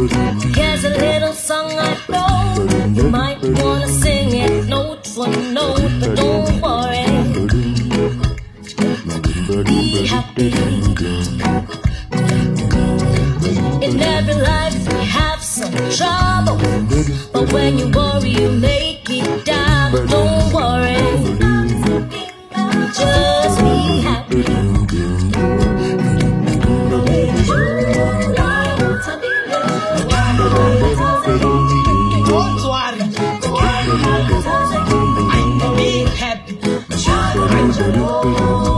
Here's a little song I know. You might wanna sing it note for note, but don't worry. Be happy. In every life we have some trouble, but when you worry, you make it happy. Don't worry.